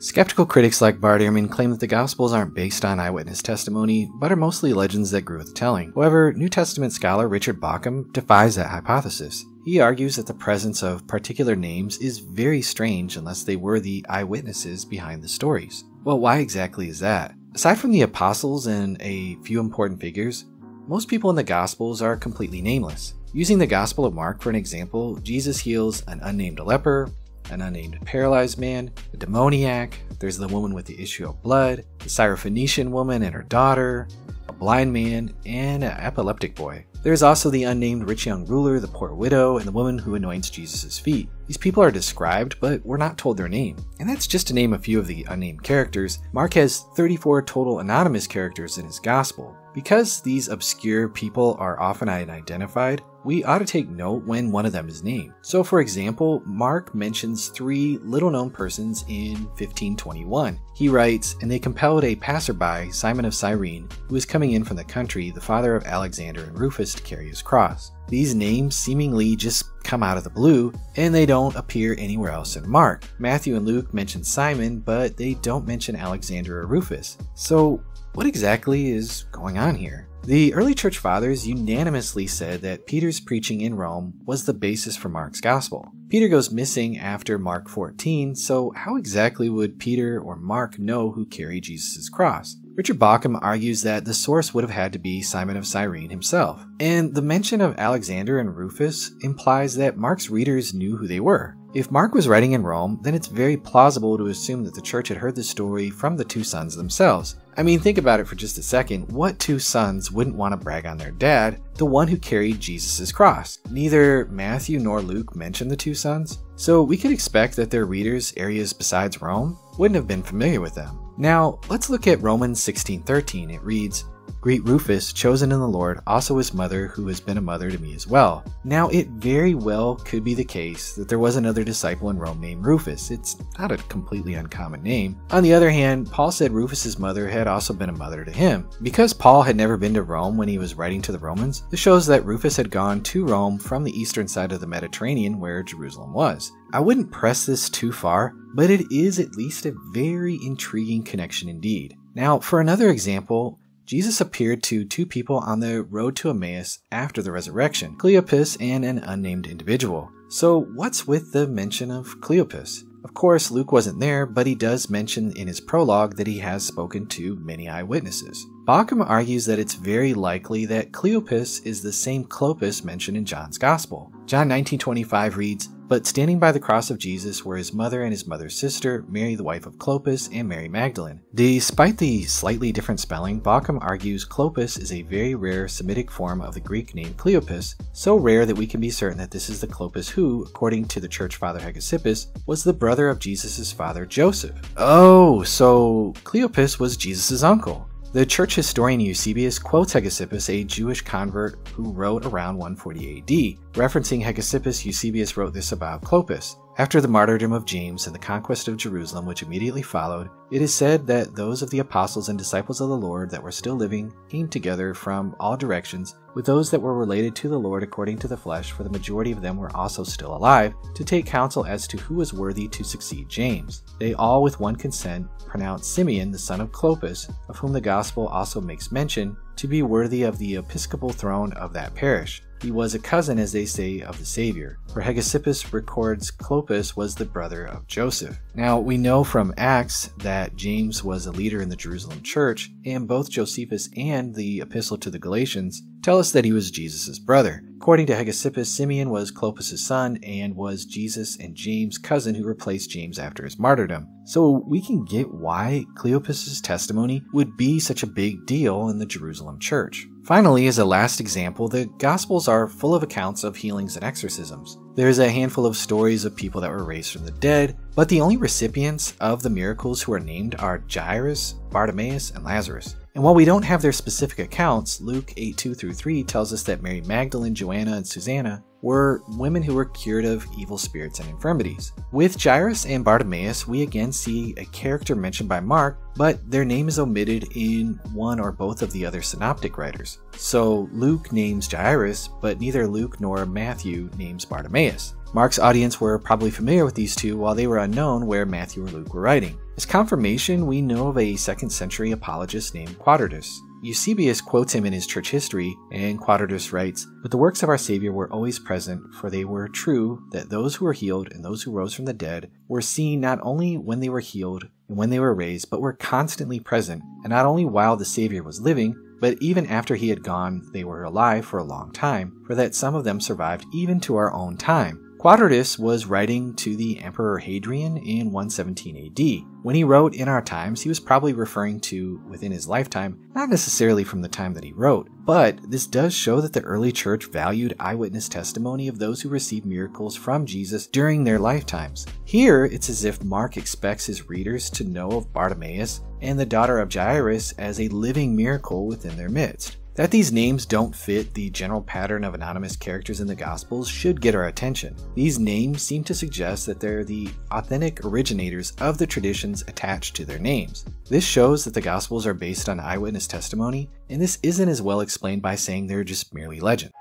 Skeptical critics like Bart Ehrman claim that the Gospels aren't based on eyewitness testimony, but are mostly legends that grew with telling. However, New Testament scholar Richard Bauckham defies that hypothesis. He argues that the presence of particular names is very strange unless they were the eyewitnesses behind the stories. Well, why exactly is that? Aside from the apostles and a few important figures, most people in the Gospels are completely nameless. Using the Gospel of Mark for an example, Jesus heals an unnamed leper, an unnamed paralyzed man, a demoniac, there's the woman with the issue of blood, the Syrophoenician woman and her daughter, a blind man, and an epileptic boy. There's also the unnamed rich young ruler, the poor widow, and the woman who anoints Jesus' feet. These people are described, but we're not told their name. And that's just to name a few of the unnamed characters. Mark has 34 total anonymous characters in his gospel. Because these obscure people are often unidentified, we ought to take note when one of them is named. So, for example, Mark mentions three little known persons in 1521. He writes, And they compelled a passerby, Simon of Cyrene, who was coming in from the country, the father of Alexander and Rufus, to carry his cross. These names seemingly just come out of the blue, and they don't appear anywhere else in Mark. Matthew and Luke mention Simon, but they don't mention Alexander or Rufus. So, what exactly is going on here? The early church fathers unanimously said that Peter's preaching in Rome was the basis for Mark's gospel. Peter goes missing after Mark 14, so how exactly would Peter or Mark know who carried Jesus' cross? Richard Bauckham argues that the source would have had to be Simon of Cyrene himself, and the mention of Alexander and Rufus implies that Mark's readers knew who they were. If Mark was writing in Rome, then it's very plausible to assume that the church had heard the story from the two sons themselves. I mean, think about it for just a second. What two sons wouldn't want to brag on their dad, the one who carried Jesus' cross? Neither Matthew nor Luke mention the two sons, so we could expect that their readers, areas besides Rome, wouldn't have been familiar with them. Now, let's look at Romans 16:13. It reads, Greet Rufus, chosen in the Lord, also his mother, who has been a mother to me as well. Now, it very well could be the case that there was another disciple in Rome named Rufus. It's not a completely uncommon name. On the other hand, Paul said Rufus's mother had also been a mother to him. Because Paul had never been to Rome when he was writing to the Romans, this shows that Rufus had gone to Rome from the eastern side of the Mediterranean where Jerusalem was. I wouldn't press this too far, but it is at least a very intriguing connection indeed. Now, for another example, Jesus appeared to two people on the road to Emmaus after the resurrection Cleopas and an unnamed individual. So, what's with the mention of Cleopas? Of course, Luke wasn't there, but he does mention in his prologue that he has spoken to many eyewitnesses. Bauckham argues that it's very likely that Cleopas is the same Clopas mentioned in John's Gospel. John 19:25 reads, but standing by the cross of Jesus were his mother and his mother's sister, Mary the wife of Clopas, and Mary Magdalene. Despite the slightly different spelling, Bauckham argues Clopas is a very rare Semitic form of the Greek name Cleopas, so rare that we can be certain that this is the Clopas who, according to the church father Hegesippus, was the brother of Jesus' father Joseph. Oh, so Cleopas was Jesus' uncle. The church historian Eusebius quotes Hegesippus, a Jewish convert who wrote around 140 AD. Referencing Hegesippus, Eusebius wrote this about Clopas. After the martyrdom of James and the conquest of Jerusalem, which immediately followed, it is said that those of the apostles and disciples of the Lord that were still living came together from all directions, with those that were related to the Lord according to the flesh, for the majority of them were also still alive, to take counsel as to who was worthy to succeed James. They all, with one consent, pronounced Simeon, the son of Clopas, of whom the Gospel also makes mention, to be worthy of the episcopal throne of that parish. He was a cousin, as they say, of the Savior, for Hegesippus records Clopas was the brother of Joseph. Now, we know from Acts that James was a leader in the Jerusalem church, and both Josephus and the Epistle to the Galatians tell us that he was Jesus' brother. According to Hegesippus, Simeon was Clopas' son and was Jesus and James' cousin who replaced James after his martyrdom. So we can get why Cleopas' testimony would be such a big deal in the Jerusalem church. Finally, as a last example, the Gospels are full of accounts of healings and exorcisms. There's a handful of stories of people that were raised from the dead, but the only recipients of the miracles who are named are Jairus, Bartimaeus, and Lazarus. And while we don't have their specific accounts, Luke 8 2 through 3 tells us that Mary Magdalene, Joanna, and Susanna were women who were cured of evil spirits and infirmities. With Jairus and Bartimaeus, we again see a character mentioned by Mark, but their name is omitted in one or both of the other synoptic writers. So Luke names Jairus, but neither Luke nor Matthew names Bartimaeus. Mark's audience were probably familiar with these two while they were unknown where Matthew or Luke were writing. As confirmation, we know of a 2nd century apologist named Quadratus. Eusebius quotes him in his church history, and Quadratus writes, But the works of our Savior were always present, for they were true that those who were healed and those who rose from the dead were seen not only when they were healed and when they were raised, but were constantly present, and not only while the Savior was living, but even after he had gone, they were alive for a long time, for that some of them survived even to our own time. Quadratus was writing to the Emperor Hadrian in 117 AD. When he wrote in our times, he was probably referring to within his lifetime, not necessarily from the time that he wrote, but this does show that the early church valued eyewitness testimony of those who received miracles from Jesus during their lifetimes. Here, it's as if Mark expects his readers to know of Bartimaeus and the daughter of Jairus as a living miracle within their midst. That these names don't fit the general pattern of anonymous characters in the Gospels should get our attention. These names seem to suggest that they're the authentic originators of the traditions attached to their names. This shows that the Gospels are based on eyewitness testimony, and this isn't as well explained by saying they're just merely legend.